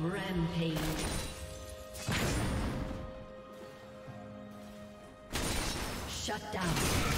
Rampage. Shut down.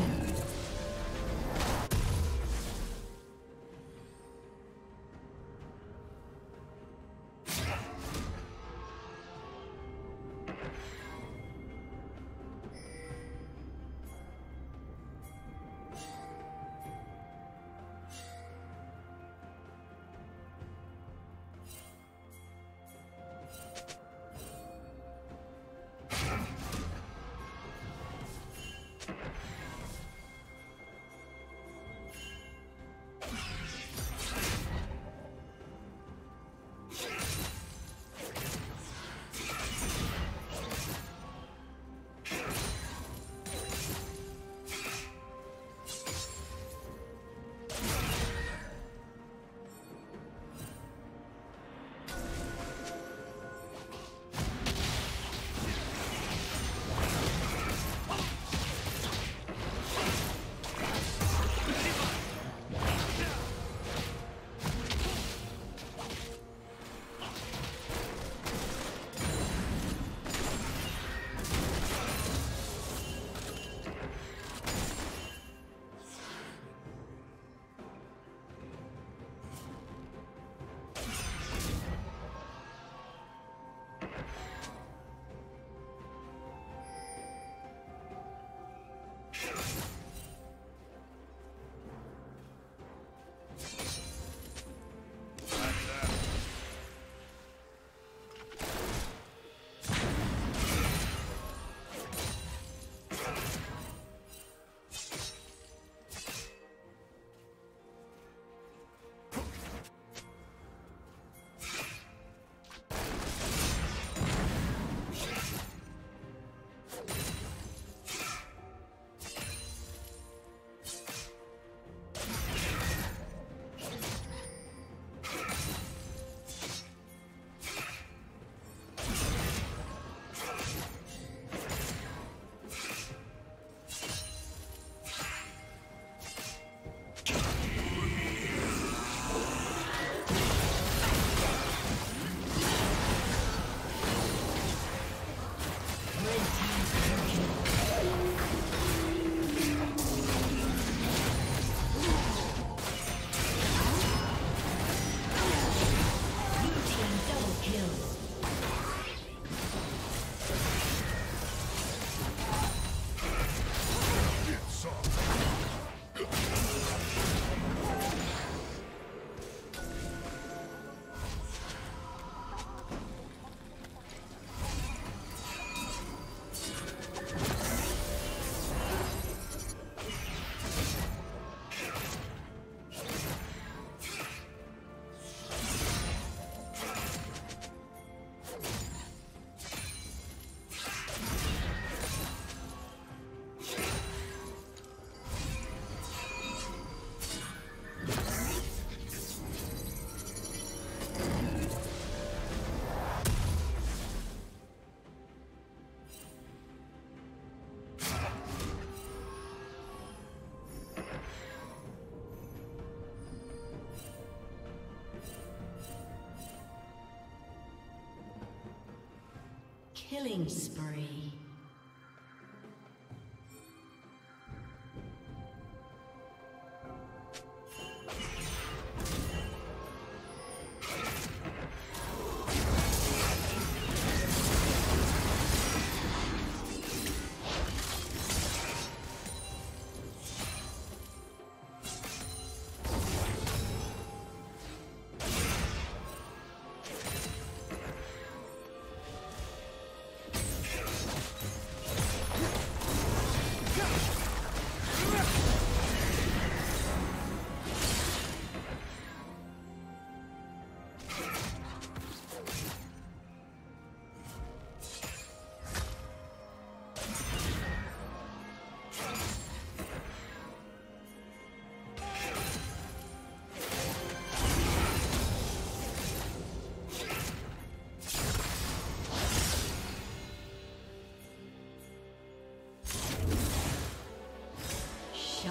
Killing spree.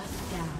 Shut down.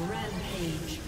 Rampage.